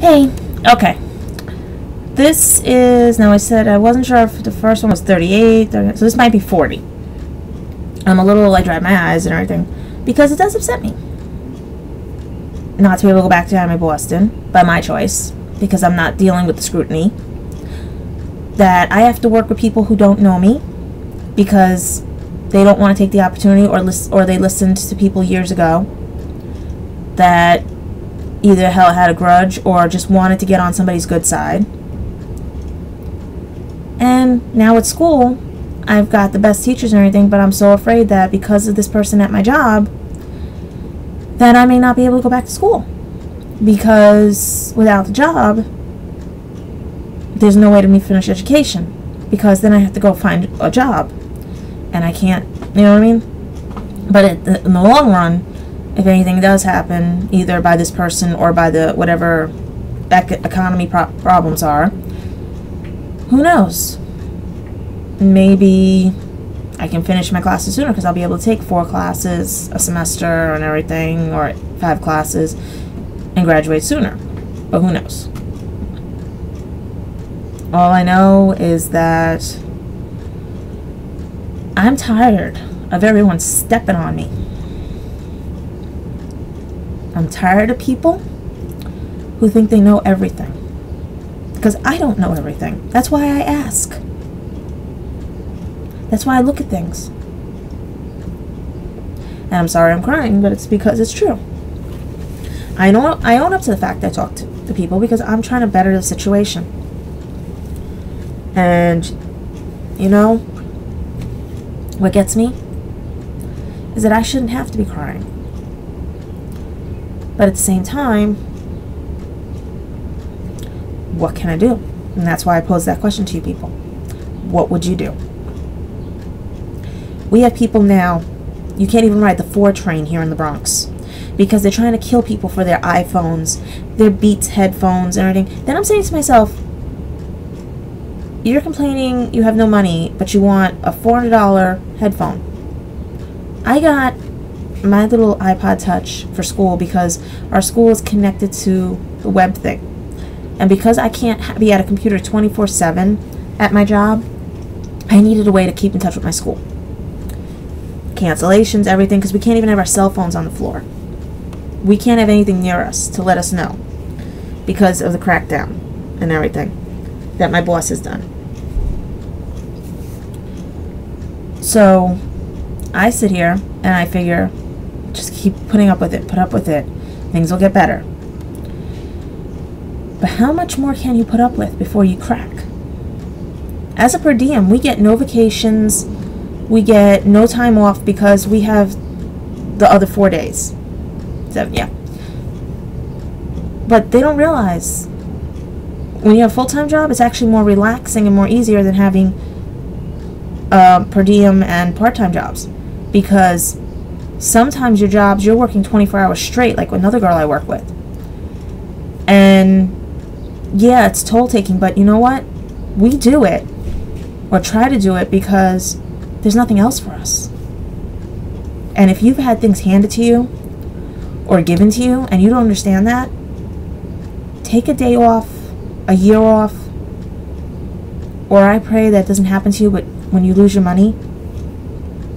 Hey, okay. This is, now I said I wasn't sure if the first one was 38, 30, so this might be 40. I'm a little, I dry my eyes and everything, because it does upset me. Not to be able to go back to Miami Boston, by my choice, because I'm not dealing with the scrutiny. That I have to work with people who don't know me, because they don't want to take the opportunity or list, or they listened to people years ago that either hell had a grudge or just wanted to get on somebody's good side. And now at school, I've got the best teachers and everything, but I'm so afraid that because of this person at my job, that I may not be able to go back to school. Because without the job, there's no way to me finish education. Because then I have to go find a job and I can't, you know what I mean? But in the long run, if anything does happen, either by this person or by the whatever ec- economy pro- problems are, who knows? Maybe I can finish my classes sooner because I'll be able to take four classes a semester and everything, or five classes, and graduate sooner. But who knows? All I know is that I'm tired of everyone stepping on me. I'm tired of people who think they know everything. Because I don't know everything. That's why I ask. That's why I look at things. And I'm sorry I'm crying, but it's because it's true. I know I own up to the fact I talk to, to people because I'm trying to better the situation. And you know, what gets me is that I shouldn't have to be crying. But at the same time, what can I do? And that's why I pose that question to you people. What would you do? We have people now, you can't even ride the 4 train here in the Bronx because they're trying to kill people for their iPhones, their Beats headphones, and everything. Then I'm saying to myself, you're complaining you have no money, but you want a $400 headphone. I got my little iPod Touch for school because our school is connected to the web thing. And because I can't be at a computer 24 7 at my job, I needed a way to keep in touch with my school. Cancellations, everything, because we can't even have our cell phones on the floor. We can't have anything near us to let us know because of the crackdown and everything that my boss has done. So I sit here and I figure just keep putting up with it, put up with it. Things will get better. But how much more can you put up with before you crack? As a per diem, we get no vacations, we get no time off because we have the other four days. So, yeah. But they don't realize when you have a full time job, it's actually more relaxing and more easier than having uh, per diem and part time jobs because sometimes your jobs you're working 24 hours straight like another girl i work with. And yeah it's toll taking but you know what? We do it or try to do it because there's nothing else for us. And if you've had things handed to you or given to you and you don't understand that take a day off a year off or i pray that doesn't happen to you but when you lose your money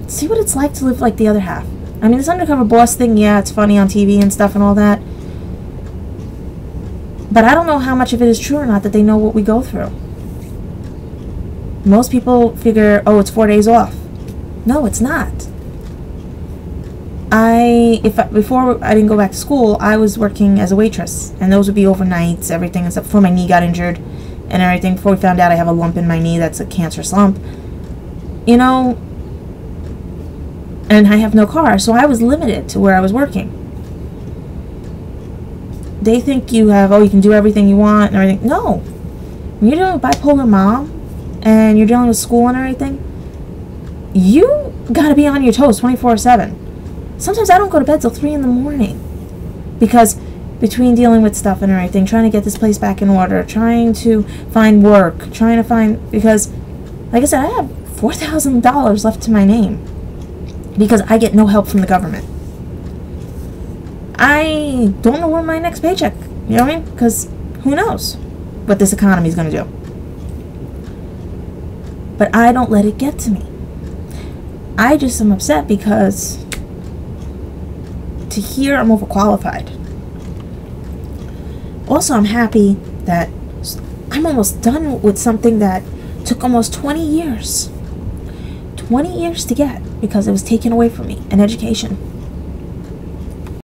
see what it's like to live like the other half. I mean, this undercover boss thing, yeah, it's funny on TV and stuff and all that. But I don't know how much of it is true or not that they know what we go through. Most people figure, oh, it's four days off. No, it's not. I, if I, before I didn't go back to school, I was working as a waitress, and those would be overnights, everything except before my knee got injured and everything. Before we found out I have a lump in my knee, that's a cancerous lump. You know, and I have no car, so I was limited to where I was working. They think you have, oh, you can do everything you want and everything. No. When you're dealing with bipolar mom and you're dealing with school and everything, you gotta be on your toes 24 7. Sometimes I don't go to bed till 3 in the morning because between dealing with stuff and everything, trying to get this place back in order, trying to find work, trying to find, because, like I said, I have $4,000 left to my name because I get no help from the government. I don't know where my next paycheck, you know what I mean? Because Who knows what this economy is going to do? But I don't let it get to me. I just am upset because to hear I'm overqualified. Also, I'm happy that I'm almost done with something that took almost 20 years. 20 years to get because it was taken away from me an education.